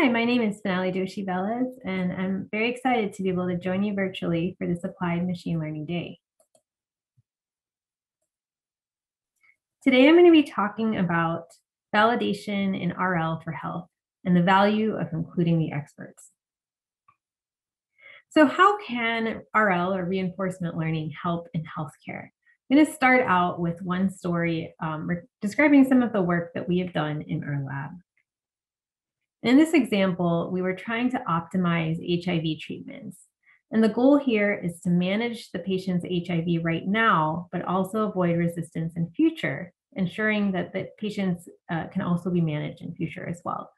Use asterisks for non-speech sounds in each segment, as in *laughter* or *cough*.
Hi, my name is Finale Doshi Velez, and I'm very excited to be able to join you virtually for this Applied Machine Learning Day. Today, I'm going to be talking about validation in RL for health and the value of including the experts. So how can RL or reinforcement learning help in healthcare? I'm going to start out with one story um, describing some of the work that we have done in our lab. In this example, we were trying to optimize HIV treatments. And the goal here is to manage the patient's HIV right now, but also avoid resistance in future, ensuring that the patients uh, can also be managed in future as well.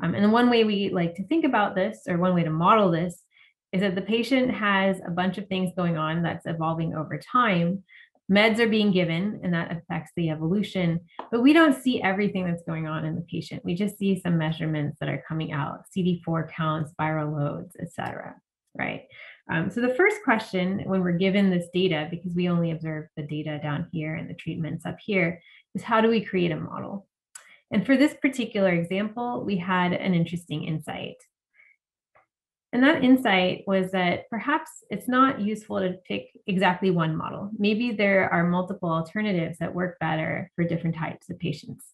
Um, and one way we like to think about this, or one way to model this, is that the patient has a bunch of things going on that's evolving over time. Meds are being given, and that affects the evolution, but we don't see everything that's going on in the patient. We just see some measurements that are coming out, CD4 counts, viral loads, etc right? Um, so the first question when we're given this data, because we only observe the data down here and the treatments up here, is how do we create a model? And for this particular example, we had an interesting insight. And that insight was that perhaps it's not useful to pick exactly one model. Maybe there are multiple alternatives that work better for different types of patients.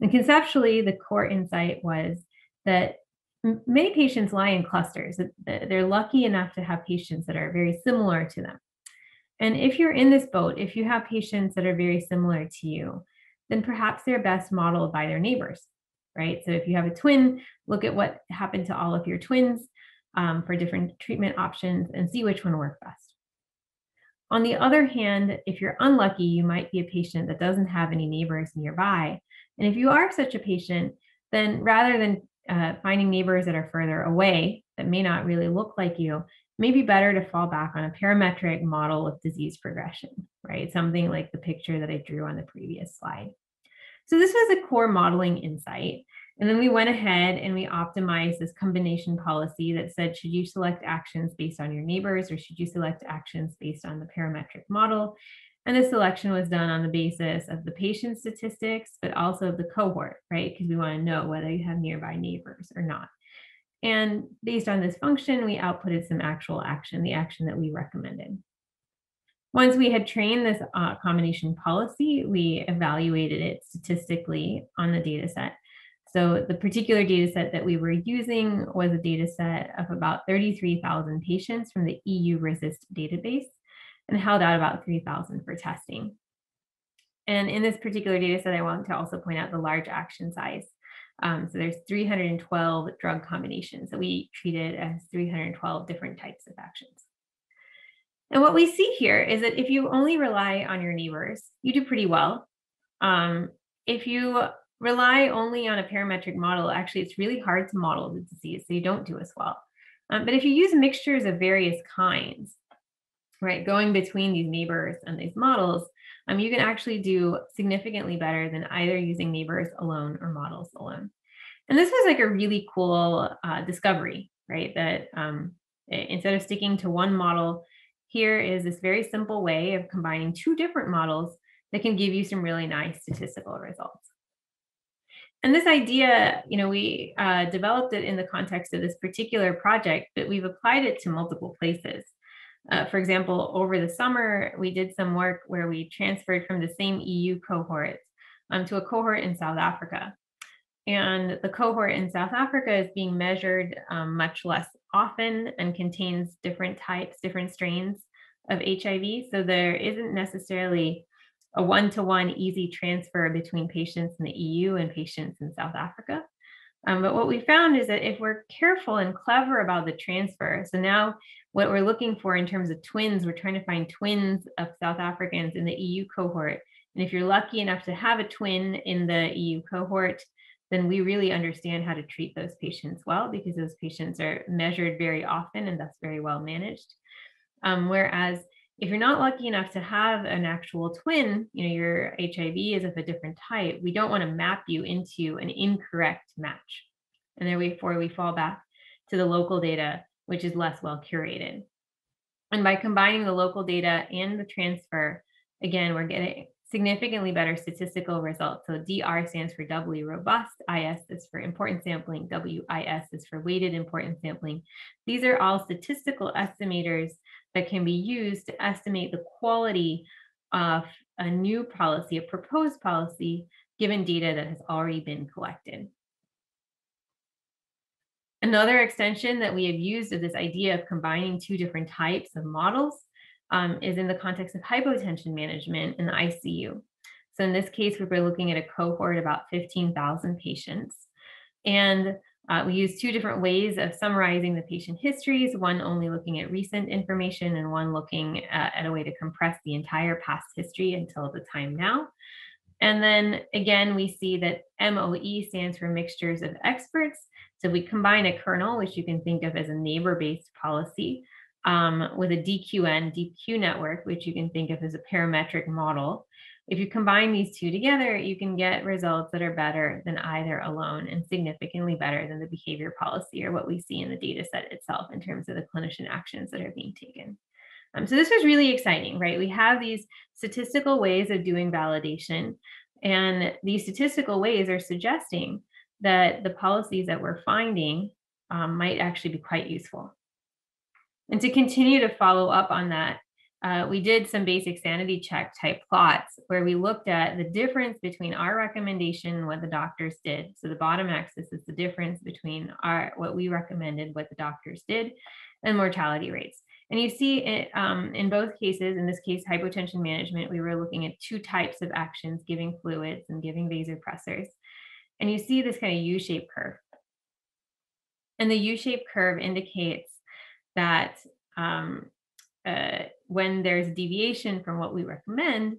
And conceptually, the core insight was that many patients lie in clusters. They're lucky enough to have patients that are very similar to them. And if you're in this boat, if you have patients that are very similar to you, then perhaps they're best modeled by their neighbors, right? So if you have a twin, look at what happened to all of your twins um, for different treatment options and see which one worked best. On the other hand, if you're unlucky, you might be a patient that doesn't have any neighbors nearby. And if you are such a patient, then rather than uh, finding neighbors that are further away that may not really look like you, may be better to fall back on a parametric model of disease progression, right? Something like the picture that I drew on the previous slide. So this was a core modeling insight. And then we went ahead and we optimized this combination policy that said, should you select actions based on your neighbors or should you select actions based on the parametric model? And the selection was done on the basis of the patient statistics, but also of the cohort, right? Because we want to know whether you have nearby neighbors or not. And based on this function, we outputted some actual action, the action that we recommended. Once we had trained this uh, combination policy, we evaluated it statistically on the data set. So the particular data set that we were using was a data set of about 33,000 patients from the EuResist database and held out about 3,000 for testing. And in this particular data set, I want to also point out the large action size. Um, so there's 312 drug combinations that we treated as 312 different types of actions. And what we see here is that if you only rely on your neighbors, you do pretty well. Um, if you rely only on a parametric model, actually, it's really hard to model the disease, so you don't do as well. Um, but if you use mixtures of various kinds, right, going between these neighbors and these models, um, you can actually do significantly better than either using neighbors alone or models alone. And this was like a really cool uh, discovery, right? That um, instead of sticking to one model, here is this very simple way of combining two different models that can give you some really nice statistical results. And this idea, you know, we uh, developed it in the context of this particular project, but we've applied it to multiple places. Uh, for example, over the summer, we did some work where we transferred from the same EU cohort um, to a cohort in South Africa. And the cohort in South Africa is being measured um, much less often and contains different types, different strains of HIV. So there isn't necessarily a one to one easy transfer between patients in the EU and patients in South Africa. Um, but what we found is that if we're careful and clever about the transfer, so now what we're looking for in terms of twins, we're trying to find twins of South Africans in the EU cohort. And if you're lucky enough to have a twin in the EU cohort, then we really understand how to treat those patients well because those patients are measured very often and thus very well managed. Um, whereas if you're not lucky enough to have an actual twin, you know, your HIV is of a different type, we don't want to map you into an incorrect match. And therefore we fall back to the local data, which is less well curated. And by combining the local data and the transfer, again, we're getting significantly better statistical results. So DR stands for doubly robust, IS is for importance sampling, WIS is for weighted importance sampling. These are all statistical estimators that can be used to estimate the quality of a new policy, a proposed policy, given data that has already been collected. Another extension that we have used of this idea of combining two different types of models um, is in the context of hypotension management in the ICU. So in this case, we were looking at a cohort about 15,000 patients. And uh, we use two different ways of summarizing the patient histories, one only looking at recent information and one looking at a way to compress the entire past history until the time now. And then again, we see that MOE stands for mixtures of experts. So we combine a kernel, which you can think of as a neighbor-based policy, um, with a DQN, DQ network, which you can think of as a parametric model. If you combine these two together, you can get results that are better than either alone and significantly better than the behavior policy or what we see in the data set itself in terms of the clinician actions that are being taken. Um, so this was really exciting, right? We have these statistical ways of doing validation, and these statistical ways are suggesting that the policies that we're finding um, might actually be quite useful. And to continue to follow up on that, uh, we did some basic sanity check type plots where we looked at the difference between our recommendation and what the doctors did. So the bottom axis is the difference between our what we recommended, what the doctors did, and mortality rates. And you see it um, in both cases, in this case, hypotension management, we were looking at two types of actions, giving fluids and giving vasopressors. And you see this kind of U-shaped curve. And the U-shaped curve indicates that um, uh, when there's deviation from what we recommend,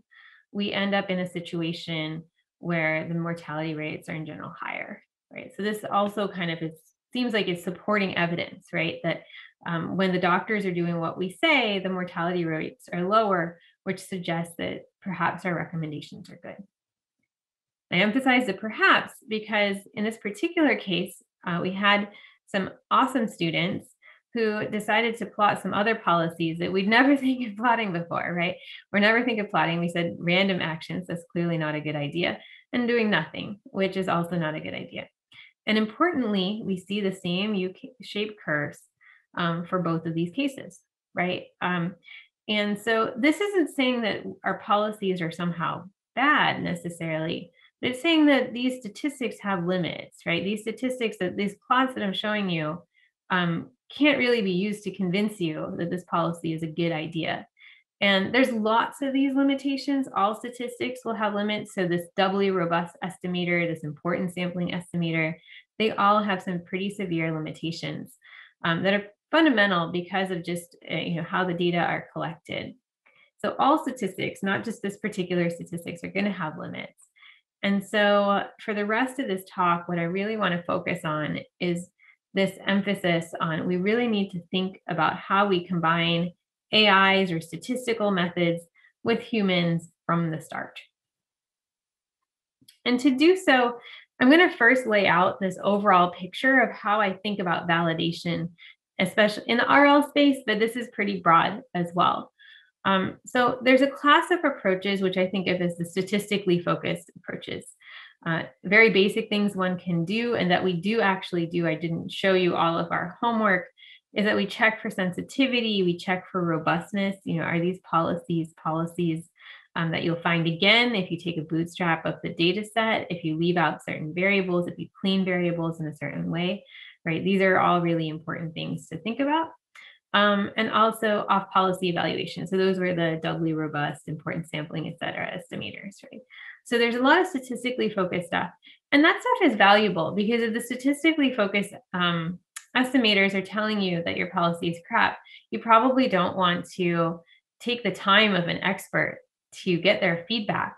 we end up in a situation where the mortality rates are in general higher, right? So this also kind of is, seems like it's supporting evidence, right? That um, when the doctors are doing what we say, the mortality rates are lower, which suggests that perhaps our recommendations are good. I emphasize the perhaps because in this particular case, uh, we had some awesome students who decided to plot some other policies that we'd *laughs* never think of plotting before, right? We're never think of plotting. We said random actions, that's clearly not a good idea, and doing nothing, which is also not a good idea. And importantly, we see the same U-shaped curves um, for both of these cases, right? Um, and so this isn't saying that our policies are somehow bad necessarily, but it's saying that these statistics have limits, right? These statistics, that these plots that I'm showing you, um, can't really be used to convince you that this policy is a good idea. And there's lots of these limitations. All statistics will have limits. So this doubly robust estimator, this importance sampling estimator, they all have some pretty severe limitations um, that are fundamental because of just uh, you know how the data are collected. So all statistics, not just this particular statistics, are going to have limits. And so for the rest of this talk, what I really want to focus on is this emphasis on we really need to think about how we combine AIs or statistical methods with humans from the start. And to do so, I'm going to first lay out this overall picture of how I think about validation, especially in the RL space, but this is pretty broad as well. Um, so there's a class of approaches which I think of as the statistically focused approaches uh, very basic things one can do and that we do actually do. I didn't show you all of our homework is that we check for sensitivity, we check for robustness. You know, are these policies policies um, that you'll find again if you take a bootstrap of the data set, if you leave out certain variables, if you clean variables in a certain way, right? These are all really important things to think about. Um, and also off policy evaluation. So those were the doubly robust, importance sampling, et cetera, estimators, right? So there's a lot of statistically focused stuff. And that stuff is valuable because if the statistically focused um, estimators are telling you that your policy is crap, you probably don't want to take the time of an expert to get their feedback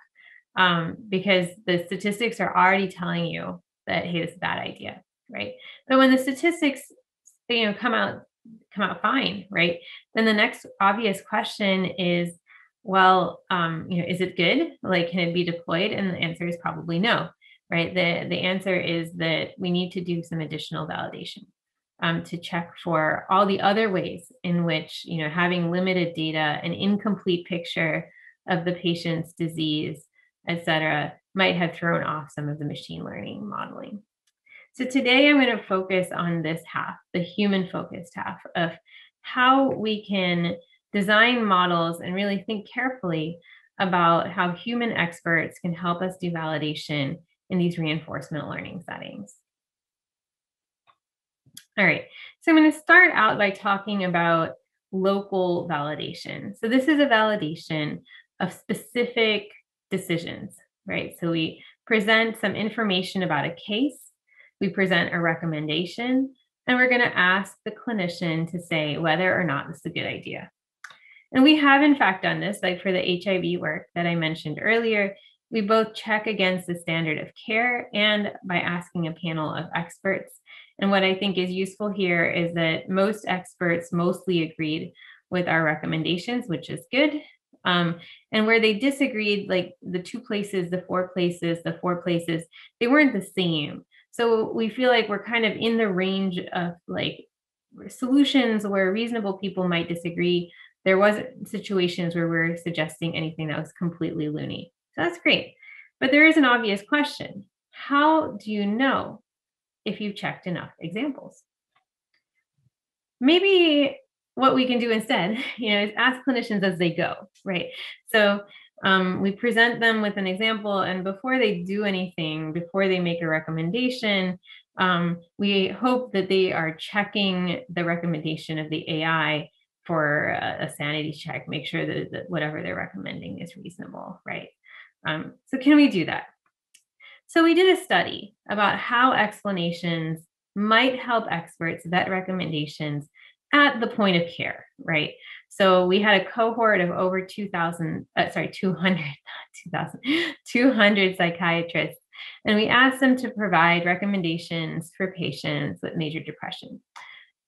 um, because the statistics are already telling you that hey, this is a bad idea, right? But when the statistics you know come out come out fine, right? Then the next obvious question is well, um, you know, is it good? Like, can it be deployed? And the answer is probably no, right? The, the answer is that we need to do some additional validation um, to check for all the other ways in which, you know, having limited data, an incomplete picture of the patient's disease, et cetera, might have thrown off some of the machine learning modeling. So today I'm going to focus on this half, the human focused half of how we can design models and really think carefully about how human experts can help us do validation in these reinforcement learning settings. All right, so I'm going to start out by talking about local validation. So this is a validation of specific decisions, right? So we present some information about a case, we present a recommendation, and we're going to ask the clinician to say whether or not this is a good idea. And we have, in fact, done this, like for the HIV work that I mentioned earlier. We both check against the standard of care and by asking a panel of experts. And what I think is useful here is that most experts mostly agreed with our recommendations, which is good. Um, and where they disagreed, like the two places, the four places, the four places, they weren't the same. So we feel like we're kind of in the range of like solutions where reasonable people might disagree. There wasn't situations where we're suggesting anything that was completely loony. So that's great. But there is an obvious question. How do you know if you've checked enough examples? Maybe what we can do instead, *laughs* you know, is ask clinicians as they go, right? So um, we present them with an example, and before they do anything, before they make a recommendation, um, we hope that they are checking the recommendation of the AI for a, a sanity check, make sure that, that, whatever they're recommending is reasonable, right? Um, so, can we do that? So, we did a study about how explanations might help experts vet recommendations at the point of care, right? So we had a cohort of over 2,000, uh, sorry, 200, *laughs* 2,000, *laughs* 200 psychiatrists, and we asked them to provide recommendations for patients with major depression.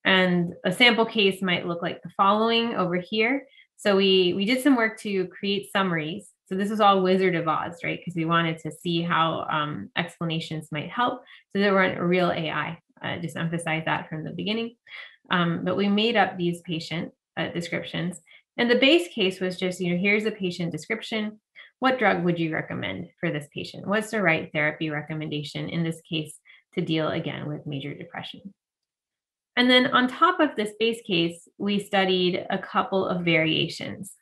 And a sample case might look like the following over here. So we we did some work to create summaries. So this is all Wizard of Oz, right? Because we wanted to see how um, explanations might help. So there weren't real AI. Uh, just emphasize that from the beginning. Um, but we made up these patient uh, descriptions. And the base case was just, you know, here's a patient description. What drug would you recommend for this patient? What's the right therapy recommendation in this case to deal again with major depression? And then on top of this base case, we studied a couple of variations.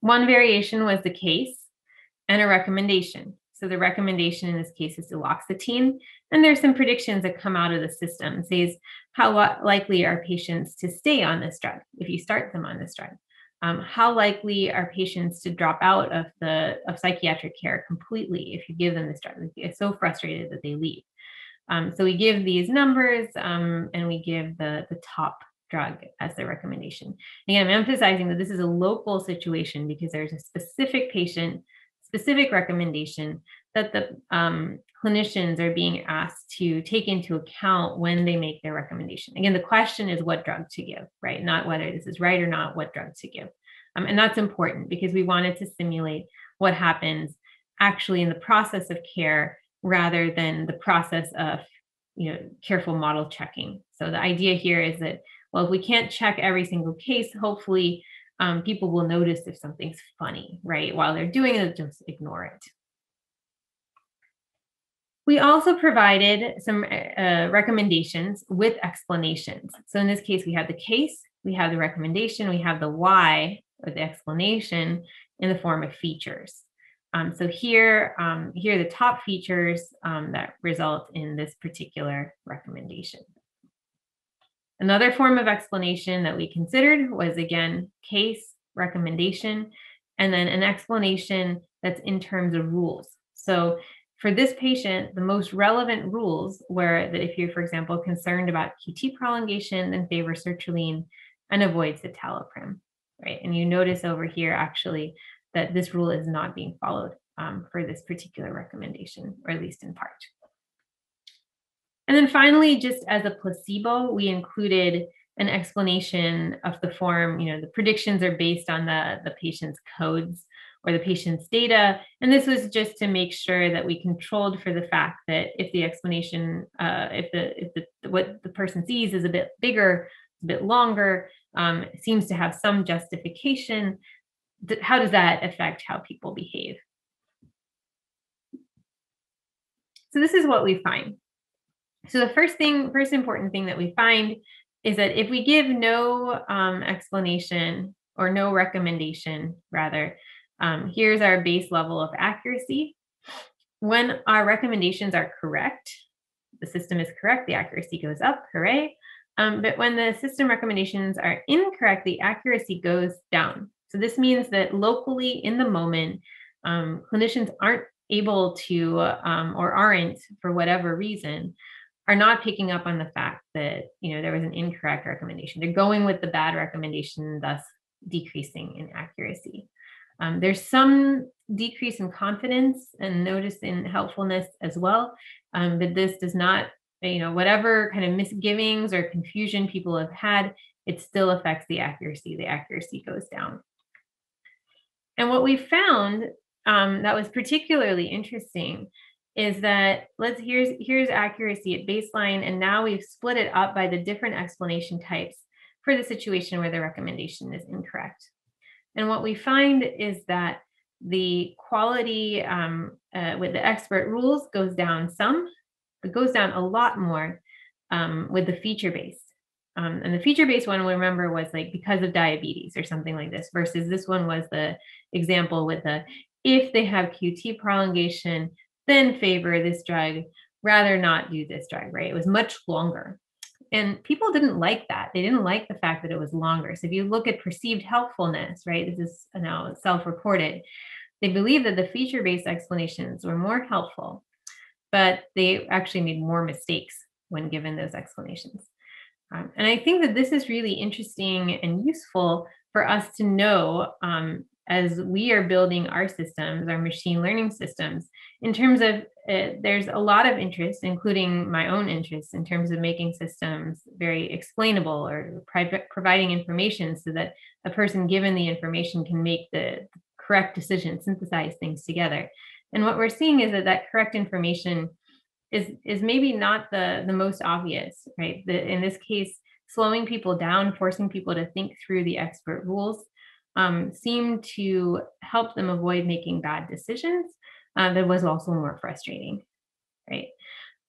One variation was the case and a recommendation. So the recommendation in this case is duloxetine. And there's some predictions that come out of the system. It says how likely are patients to stay on this drug if you start them on this drug? Um, how likely are patients to drop out of the of psychiatric care completely if you give them this drug? They get so frustrated that they leave. Um, so we give these numbers um, and we give the the top drug as the recommendation. Again, I'm emphasizing that this is a local situation because there's a specific patient specific recommendation that the um, clinicians are being asked to take into account when they make their recommendation. Again, the question is what drug to give, right? Not whether this is right or not, what drug to give. Um, and that's important because we wanted to simulate what happens actually in the process of care rather than the process of you know careful model checking so the idea here is that well if we can't check every single case hopefully um, people will notice if something's funny, right? While they're doing it, just ignore it. We also provided some uh, recommendations with explanations. So in this case, we have the case, we have the recommendation, we have the why or the explanation in the form of features. Um, so here, um, here are the top features um, that result in this particular recommendation. Another form of explanation that we considered was again case, recommendation, and then an explanation that's in terms of rules. So for this patient, the most relevant rules were that if you're, for example, concerned about QT prolongation, then favor sertraline and avoid citalopram, right? And you notice over here actually that this rule is not being followed um, for this particular recommendation, or at least in part. And then finally, just as a placebo, we included an explanation of the form, you know, the predictions are based on the, the patient's codes or the patient's data. And this was just to make sure that we controlled for the fact that if the explanation, uh, if the if the what the person sees is a bit bigger, a bit longer, um, seems to have some justification, how does that affect how people behave? So this is what we find. So the first thing, first important thing that we find is that if we give no um, explanation or no recommendation, rather, um, here's our base level of accuracy. When our recommendations are correct, the system is correct, the accuracy goes up, hooray. Um, but when the system recommendations are incorrect, the accuracy goes down. So this means that locally in the moment, um, clinicians aren't able to um, or aren't for whatever reason are not picking up on the fact that you know there was an incorrect recommendation. They're going with the bad recommendation thus decreasing in accuracy. Um, there's some decrease in confidence and notice in helpfulness as well um, but this does not you know whatever kind of misgivings or confusion people have had it still affects the accuracy. The accuracy goes down and what we found um, that was particularly interesting is that let's here's here's accuracy at baseline and now we've split it up by the different explanation types for the situation where the recommendation is incorrect. And what we find is that the quality um, uh, with the expert rules goes down some but goes down a lot more um, with the feature based um, and the feature based one we remember was like because of diabetes or something like this versus this one was the example with the if they have QT prolongation, then favor this drug, rather not do this drug, right? It was much longer. And people didn't like that. They didn't like the fact that it was longer. So if you look at perceived helpfulness, right, this is now self reported, they believe that the feature based explanations were more helpful, but they actually made more mistakes when given those explanations. Um, and I think that this is really interesting and useful for us to know um, as we are building our systems, our machine learning systems, in terms of uh, there's a lot of interest, including my own interest, in terms of making systems very explainable or pri- providing information so that a person given the information can make the correct decision, synthesize things together. And what we're seeing is that that correct information is is maybe not the the most obvious, right? The, in this case, slowing people down, forcing people to think through the expert rules um, seemed to help them avoid making bad decisions. Uh, that was also more frustrating, right?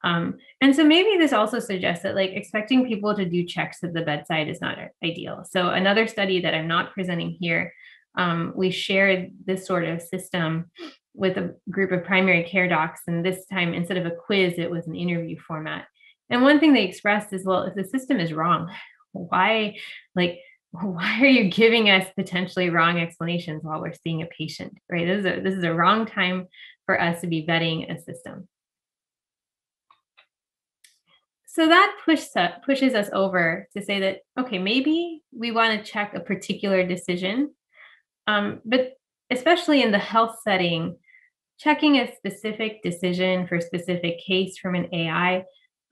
Um, and so maybe this also suggests that like expecting people to do checks at the bedside is not ideal. So another study that I'm not presenting here, um, we shared this sort of system with a group of primary care docs, and this time instead of a quiz, it was an interview format. And one thing they expressed is, well, if the system is wrong, why like why are you giving us potentially wrong explanations while we're seeing a patient? Right? This is a, this is a wrong time for us to be vetting a system. So that pushes up, pushes us over to say that okay maybe we want to check a particular decision um, but especially in the health setting checking a specific decision for a specific case from an ai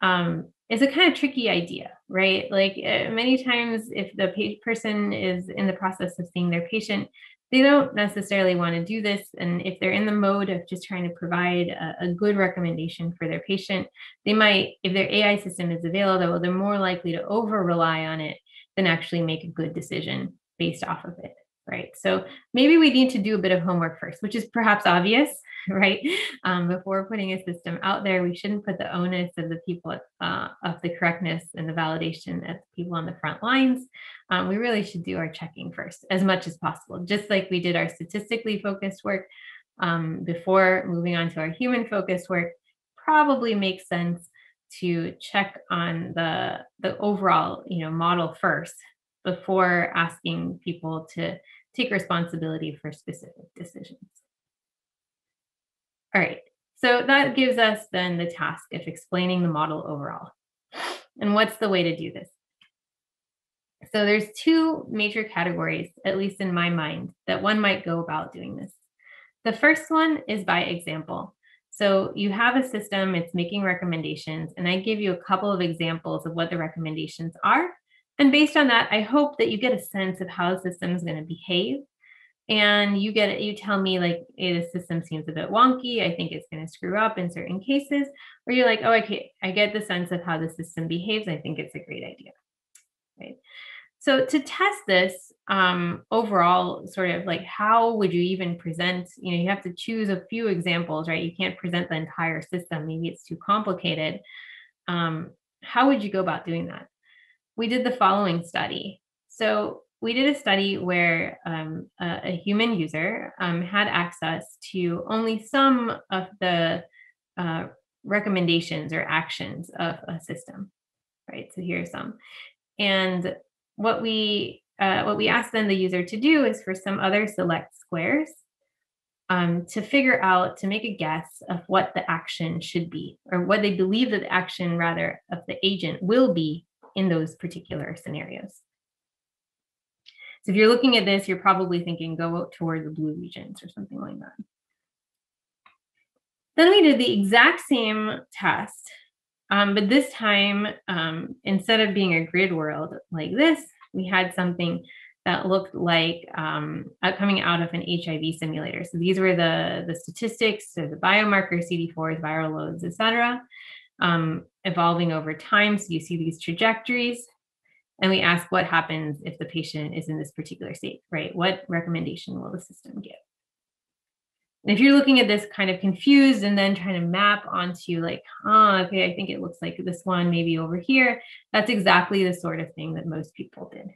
um, is a kind of tricky idea, right? Like uh, many times, if the pa- person is in the process of seeing their patient, they don't necessarily want to do this. And if they're in the mode of just trying to provide a, a good recommendation for their patient, they might, if their AI system is available, they're more likely to over rely on it than actually make a good decision based off of it right? So maybe we need to do a bit of homework first, which is perhaps obvious, *laughs* right? Um, before putting a system out there, we shouldn't put the onus of the people uh, of the correctness and the validation at the people on the front lines. Um, we really should do our checking first, as much as possible, just like we did our statistically focused work um, before moving on to our human focused work. Probably makes sense to check on the the overall you know model first before asking people to take responsibility for specific decisions. All right, so that gives us then the task of explaining the model overall. And what's the way to do this? So there's two major categories, at least in my mind, that one might go about doing this. The first one is by example. So you have a system, it's making recommendations, and I give you a couple of examples of what the recommendations are. And based on that, I hope that you get a sense of how the system is going to behave. And you get it, you tell me like hey, the system seems a bit wonky. I think it's going to screw up in certain cases. Or you're like, oh, okay, I get the sense of how the system behaves. I think it's a great idea. Right. So to test this um, overall, sort of like how would you even present? You know, you have to choose a few examples, right? You can't present the entire system. Maybe it's too complicated. Um, how would you go about doing that? We did the following study. So we did a study where um, a, a, human user um, had access to only some of the uh, recommendations or actions of a system, right? So here are some. And what we uh, what we asked then the user to do is for some other select squares um, to figure out to make a guess of what the action should be or what they believe that the action rather of the agent will be in those particular scenarios. So if you're looking at this, you're probably thinking go toward the blue regions or something like that. Then we did the exact same test, um, but this time, um, instead of being a grid world like this, we had something that looked like um, coming out of an HIV simulator. So these were the, the statistics, so the biomarkers, CD4s, viral loads, et cetera, um, evolving over time. So you see these trajectories. And we ask what happens if the patient is in this particular state, right? What recommendation will the system give? And if you're looking at this kind of confused and then trying to map onto like, oh, okay, I think it looks like this one maybe over here, that's exactly the sort of thing that most people did.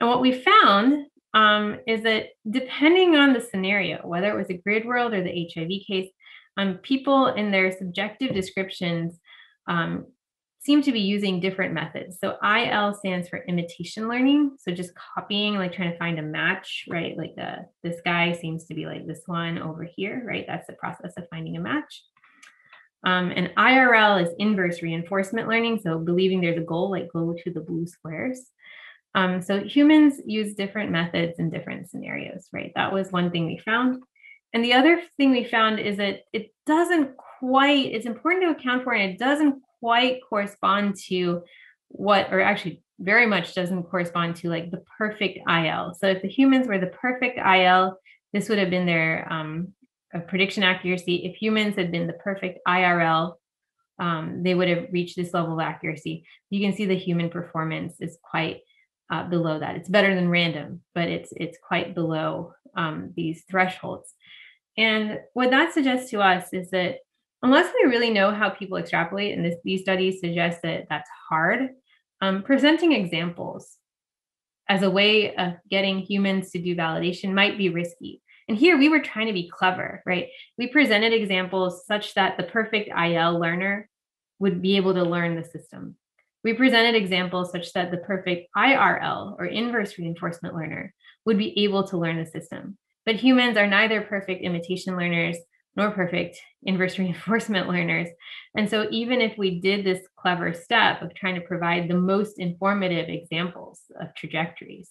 And what we found um, is that depending on the scenario, whether it was a grid world or the HIV case, um, people in their subjective descriptions um, seem to be using different methods. So IL stands for imitation learning. So just copying, like trying to find a match, right? Like the, this guy seems to be like this one over here, right? That's the process of finding a match. Um, and IRL is inverse reinforcement learning. So believing there's a goal, like go to the blue squares. Um, so humans use different methods in different scenarios, right? That was one thing we found. And the other thing we found is that it doesn't quite, it's important to account for, and it doesn't quite correspond to what, or actually very much doesn't correspond to like the perfect IL. So if the humans were the perfect IL, this would have been their um, prediction accuracy. If humans had been the perfect IRL, um, they would have reached this level of accuracy. You can see the human performance is quite uh, below that. It's better than random, but it's it's quite below um, these thresholds. And what that suggests to us is that unless we really know how people extrapolate, and this, these studies suggest that that's hard, um, presenting examples as a way of getting humans to do validation might be risky. And here we were trying to be clever, right? We presented examples such that the perfect IL learner would be able to learn the system. We presented examples such that the perfect IRL or inverse reinforcement learner would be able to learn the system. But humans are neither perfect imitation learners nor perfect inverse *laughs* reinforcement learners. And so, even if we did this clever step of trying to provide the most informative examples of trajectories,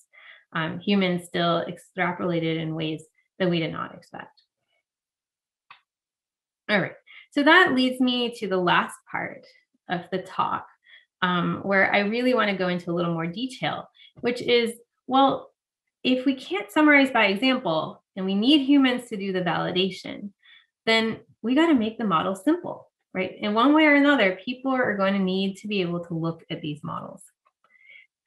um, humans still extrapolated in ways that we did not expect. All right, so that leads me to the last part of the talk, um, where I really want to go into a little more detail, which is well, if we can't summarize by example and we need humans to do the validation, then we got to make the model simple, right? In one way or another, people are going to need to be able to look at these models.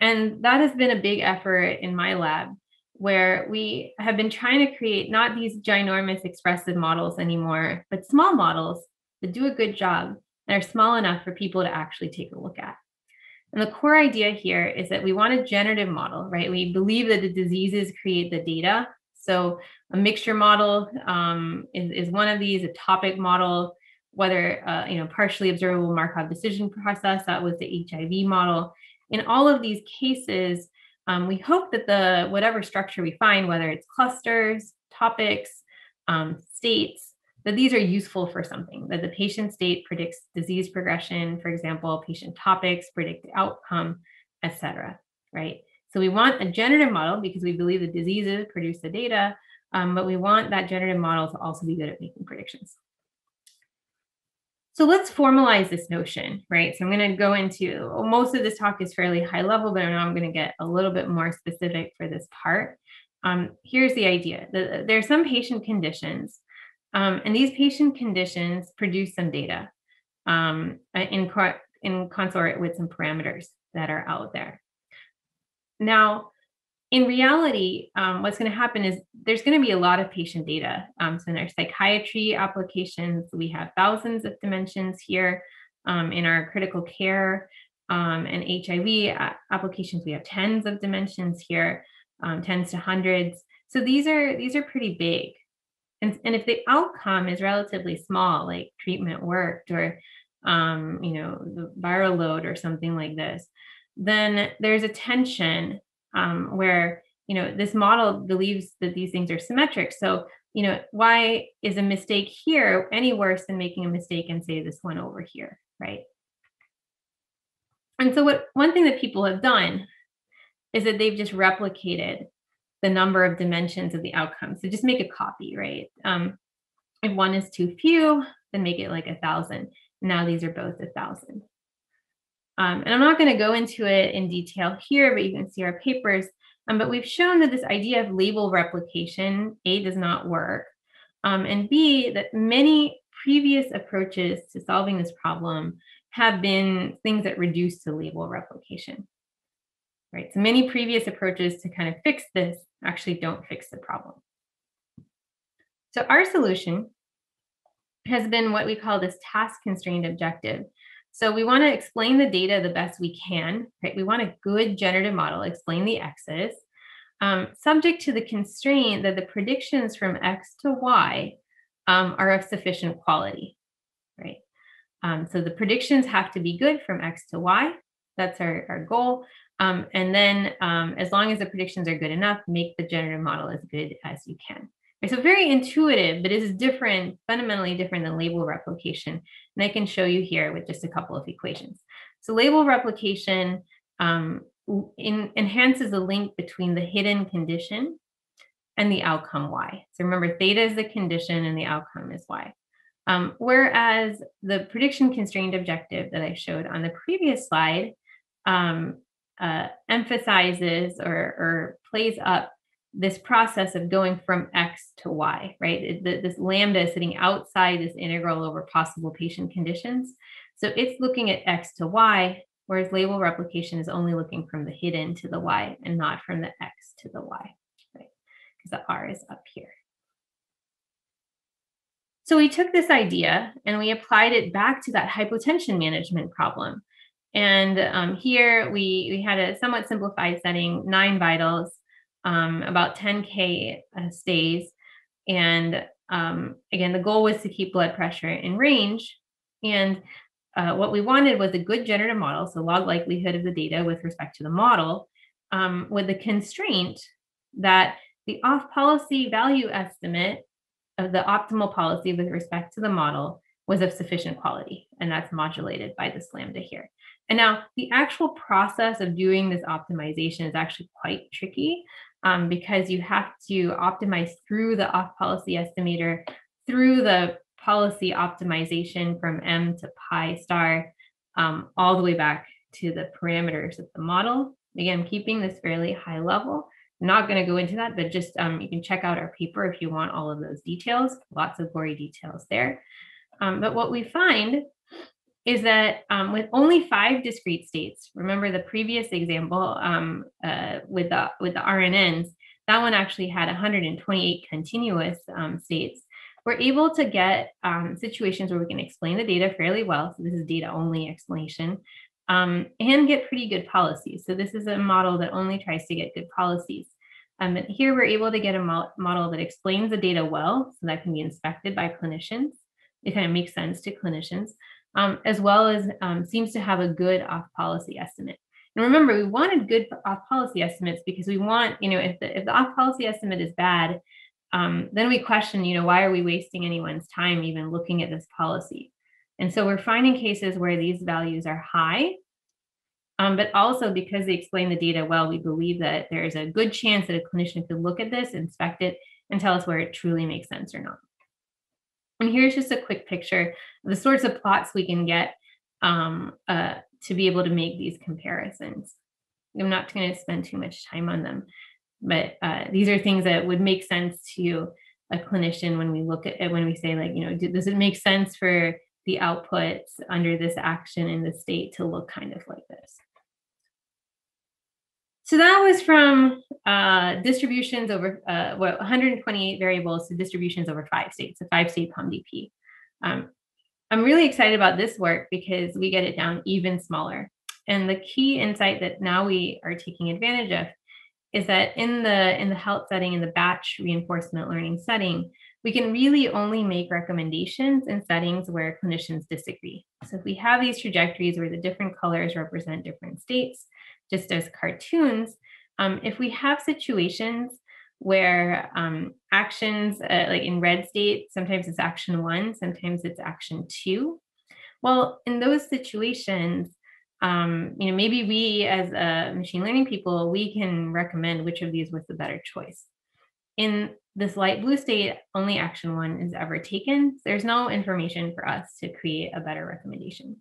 And that has been a big effort in my lab where we have been trying to create not these ginormous expressive models anymore, but small models that do a good job and are small enough for people to actually take a look at. And the core idea here is that we want a generative model, right? We believe that the diseases create the data so a mixture model um, is, is one of these, a topic model, whether, uh, you know, partially observable Markov decision process, that was the HIV model. In all of these cases, um, we hope that the whatever structure we find, whether it's clusters, topics, um, states, that these are useful for something, that the patient state predicts disease progression, for example, patient topics predict outcome, et cetera, right? So we want a generative model because we believe the diseases produce the data, um, but we want that generative model to also be good at making predictions. So let's formalize this notion, right? So I'm going to go into well, most of this talk is fairly high level, but now I'm going to get a little bit more specific for this part. Um, here's the idea: there are some patient conditions, um, and these patient conditions produce some data um, in, in consort with some parameters that are out there. Now, in reality, um, what's going to happen is there's going to be a lot of patient data. Um, so in our psychiatry applications, we have thousands of dimensions here. Um, in our critical care um, and HIV applications, we have tens of dimensions here, um, tens to hundreds. So these are these are pretty big. And, and if the outcome is relatively small, like treatment worked or um, you know, the viral load or something like this, then there's a tension um, where you know this model believes that these things are symmetric. So you know, why is a mistake here any worse than making a mistake and say this one over here, right? And so what one thing that people have done is that they've just replicated the number of dimensions of the outcome. So just make a copy, right? Um, if one is too few, then make it like a thousand. Now these are both a thousand. Um, and I'm not going to go into it in detail here, but you can see our papers. Um, but we've shown that this idea of label replication, A, does not work, um, and B, that many previous approaches to solving this problem have been things that reduce to label replication. Right. So many previous approaches to kind of fix this actually don't fix the problem. So our solution has been what we call this task constrained objective. So we want to explain the data the best we can, right? We want a good generative model, explain the x's, um, subject to the constraint that the predictions from x to y um, are of sufficient quality, right? Um, so the predictions have to be good from x to y. That's our, our goal. Um, and then um, as long as the predictions are good enough, make the generative model as good as you can. So very intuitive, but it is different, fundamentally different than label replication. And I can show you here with just a couple of equations. So label replication um, in, enhances the link between the hidden condition and the outcome y. So remember, theta is the condition and the outcome is y. Um, whereas the prediction constrained objective that I showed on the previous slide um, uh, emphasizes or, or plays up this process of going from X to Y, right? This lambda is sitting outside this integral over possible patient conditions. So it's looking at X to Y, whereas label replication is only looking from the hidden to the Y and not from the X to the Y, right? Because the R is up here. So we took this idea and we applied it back to that hypotension management problem. And um, here we, we had a somewhat simplified setting, nine vitals, um, about 10K uh, stays. And um, again, the goal was to keep blood pressure in range. And uh, what we wanted was a good generative model, so log likelihood of the data with respect to the model, um, with the constraint that the off policy value estimate of the optimal policy with respect to the model was of sufficient quality. And that's modulated by this lambda here. And now the actual process of doing this optimization is actually quite tricky um, because you have to optimize through the off policy estimator, through the policy optimization from M to pi star, um, all the way back to the parameters of the model. Again, keeping this fairly high level. I'm not going to go into that, but just um, you can check out our paper if you want all of those details. Lots of gory details there. Um, but what we find is that um, with only five discrete states, remember the previous example um, uh, with the with the RNNs, that one actually had 128 continuous um, states. We're able to get um, situations where we can explain the data fairly well. So this is data only explanation um, and get pretty good policies. So this is a model that only tries to get good policies. Um, here we're able to get a mo model that explains the data well, so that can be inspected by clinicians. It kind of makes sense to clinicians um, as well as um, seems to have a good off policy estimate. And remember, we wanted good off policy estimates because we want, you know, if the, if the off policy estimate is bad, um, then we question, you know, why are we wasting anyone's time even looking at this policy? And so we're finding cases where these values are high, um, but also because they explain the data well, we believe that there's a good chance that a clinician could look at this, inspect it, and tell us where it truly makes sense or not. And here's just a quick picture of the sorts of plots we can get um, uh, to be able to make these comparisons. I'm not going to spend too much time on them, but uh, these are things that would make sense to a clinician when we look at it, when we say like, you know, do, does it make sense for the outputs under this action in the state to look kind of like this? So that was from uh, distributions over uh, what 128 variables to distributions over five states, a five state POMDP. Um, I'm really excited about this work because we get it down even smaller. And the key insight that now we are taking advantage of is that in the in the health setting, in the batch reinforcement learning setting, we can really only make recommendations in settings where clinicians disagree. So if we have these trajectories where the different colors represent different states, just as cartoons, um, if we have situations where um, actions, uh, like in red state, sometimes it's action one, sometimes it's action two. Well, in those situations, um, you know, maybe we as uh, machine learning people, we can recommend which of these was the better choice. In this light blue state, only action one is ever taken. There's no information for us to create a better recommendation.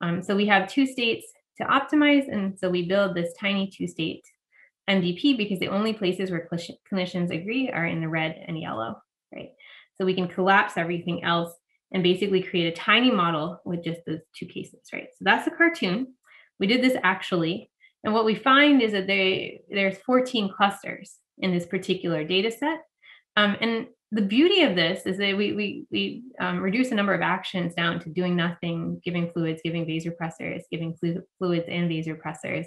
Um, so we have two states to optimize, and so we build this tiny two-state MDP because the only places where clinicians agree are in the red and yellow, right? So we can collapse everything else and basically create a tiny model with just those two cases, right? So that's a cartoon. We did this actually, and what we find is that they, there's 14 clusters in this particular data set. Um, and the beauty of this is that we, we, we um, reduce the number of actions down to doing nothing, giving fluids, giving vasopressors, giving flu- fluids and vasopressors.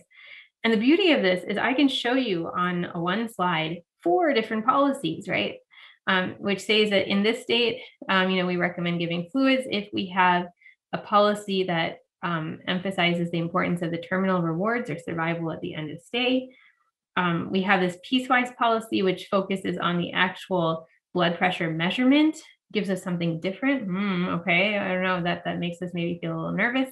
And the beauty of this is I can show you on a one slide four different policies, right? um, which says that in this state, um, you know, we recommend giving fluids if we have a policy that um, emphasizes the importance of the terminal rewards or survival at the end of stay. Um, we have this piecewise policy, which focuses on the actual blood pressure measurement, gives us something different. Mm, okay, I don't know that that makes us maybe feel a little nervous.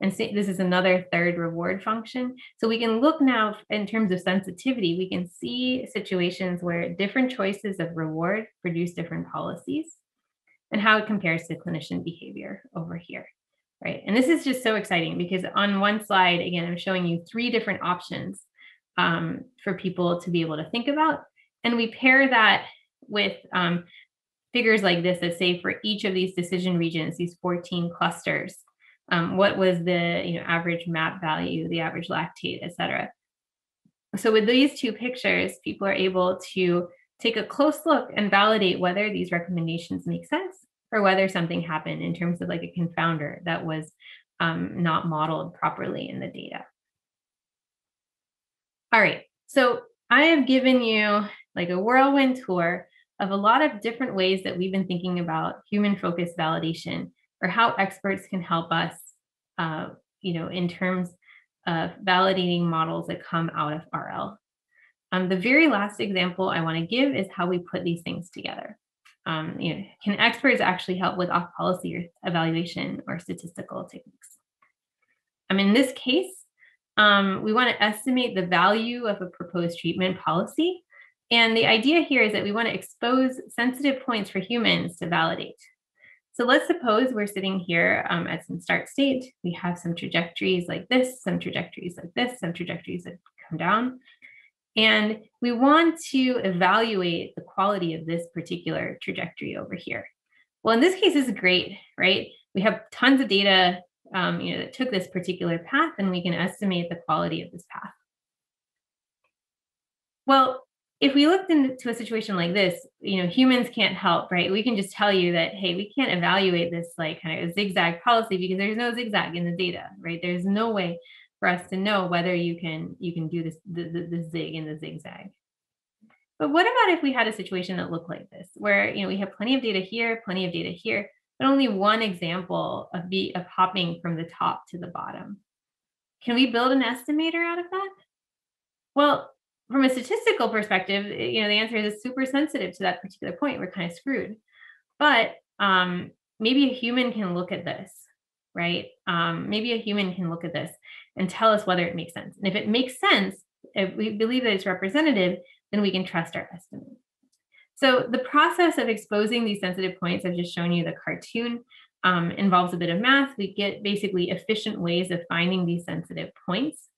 And say, this is another third reward function. So we can look now in terms of sensitivity, we can see situations where different choices of reward produce different policies and how it compares to clinician behavior over here, right? And this is just so exciting because on one slide, again, I'm showing you three different options um, for people to be able to think about. And we pair that with um, figures like this that say for each of these decision regions, these 14 clusters, um, what was the you know average MAP value, the average lactate, et cetera. So with these two pictures, people are able to take a close look and validate whether these recommendations make sense or whether something happened in terms of like a confounder that was um, not modeled properly in the data. All right, so I have given you like a whirlwind tour of a lot of different ways that we've been thinking about human focused validation or how experts can help us, uh, you know, in terms of validating models that come out of RL. Um, the very last example I want to give is how we put these things together. Um, you know, can experts actually help with off policy evaluation or statistical techniques? Um, in this case, um, we want to estimate the value of a proposed treatment policy. And the idea here is that we want to expose sensitive points for humans to validate. So let's suppose we're sitting here um, at some start state. We have some trajectories like this, some trajectories like this, some trajectories that come down. And we want to evaluate the quality of this particular trajectory over here. Well, in this case, is great, right? We have tons of data um, you know, that took this particular path, and we can estimate the quality of this path. Well, if we looked into a situation like this, you know, humans can't help, right? We can just tell you that, hey, we can't evaluate this like kind of zigzag policy because there's no zigzag in the data, right? There's no way for us to know whether you can you can do this the, the, the zig and the zigzag. But what about if we had a situation that looked like this, where you know we have plenty of data here, plenty of data here, but only one example of be of hopping from the top to the bottom? Can we build an estimator out of that? Well, from a statistical perspective, eh, you know, the answer is super sensitive to that particular point. We're kind of screwed. But um, maybe a human can look at this, right? Um, maybe a human can look at this and tell us whether it makes sense. And if it makes sense, if we believe that it's representative, then we can trust our estimate. So the process of exposing these sensitive points, I've just shown you the cartoon, um, involves a bit of math. We get basically efficient ways of finding these sensitive points.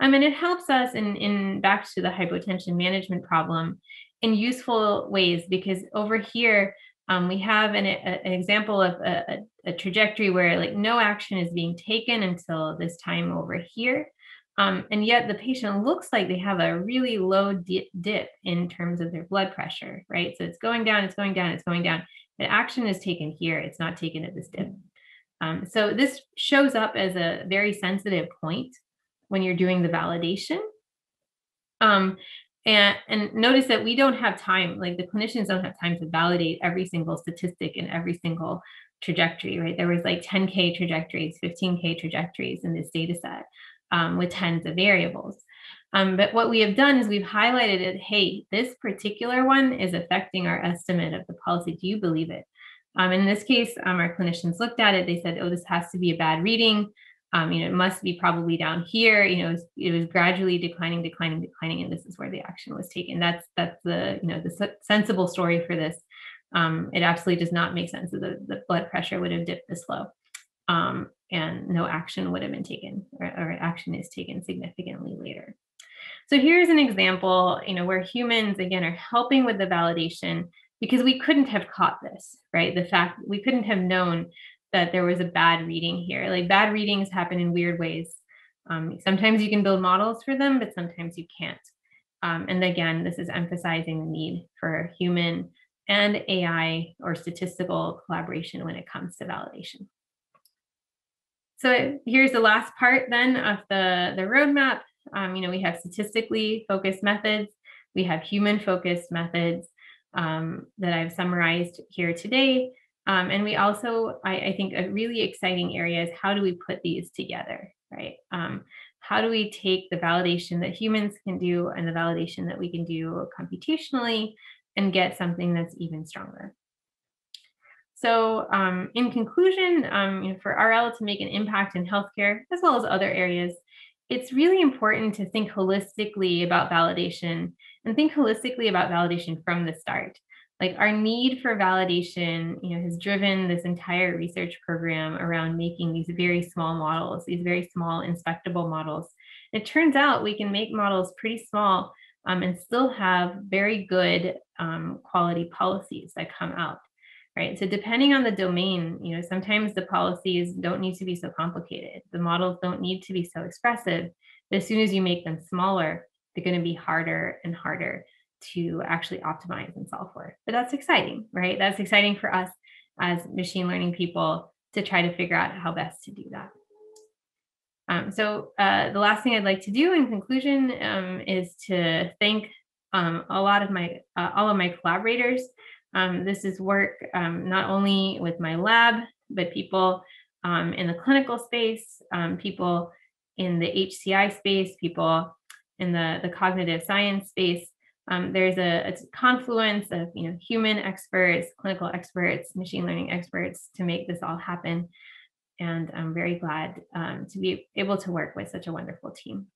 Um, and it helps us in, in back to the hypotension management problem in useful ways because over here um, we have an, a, an example of a, a, trajectory where like no action is being taken until this time over here. Um, and yet the patient looks like they have a really low dip, dip in terms of their blood pressure, right? So it's going down, it's going down, it's going down. But action is taken here, it's not taken at this dip. Um, so this shows up as a very sensitive point when you're doing the validation. Um, and, and notice that we don't have time, like the clinicians don't have time to validate every single statistic and every single trajectory, right? There was like 10K trajectories, 15K trajectories in this data set um, with tens of variables. Um, but what we have done is we've highlighted it, hey, this particular one is affecting our estimate of the policy. Do you believe it? Um, in this case, um, our clinicians looked at it. They said, oh, this has to be a bad reading. Um, you know, it must be probably down here. You know, it was, it was, gradually declining, declining, declining, and this is where the action was taken. That's that's the you know the sensible story for this. Um, it absolutely does not make sense that the, blood pressure would have dipped this low, um, and no action would have been taken, or, or action is taken significantly later. So here's an example, you know, where humans again are helping with the validation because we couldn't have caught this, right? The fact we couldn't have known that there was a bad reading here. Like bad readings happen in weird ways. Um, sometimes you can build models for them, but sometimes you can't. Um, and again, this is emphasizing the need for human and AI or statistical collaboration when it comes to validation. So here's the last part then of the, the roadmap. Um, you know, we have statistically focused methods, we have human focused methods, um, that I've summarized here today. Um, and we also, I, I, think a really exciting area is how do we put these together, right? Um, how do we take the validation that humans can do and the validation that we can do computationally and get something that's even stronger? So um, in conclusion, um, you know, for RL to make an impact in healthcare, as well as other areas, it's really important to think holistically about validation and think holistically about validation from the start. Like our need for validation, you know, has driven this entire research program around making these very small models, these very small inspectable models. it turns out we can make models pretty small um, and still have very good um, quality policies that come out right? So depending on the domain, you know, sometimes the policies don't need to be so complicated. The models don't need to be so expressive. But as soon as you make them smaller, they're going to be harder and harder to actually optimize and solve for. But that's exciting, right? That's exciting for us as machine learning people to try to figure out how best to do that. Um, so uh, the last thing I'd like to do in conclusion um, is to thank um, a lot of my, uh, all of my collaborators. Um, this is work um, not only with my lab, but people um, in the clinical space, people in the HCI space, people in the, the cognitive science space. Um, there's a, a, confluence of you know human experts, clinical experts, machine learning experts to make this all happen. And I'm very glad um, to be able to work with such a wonderful team.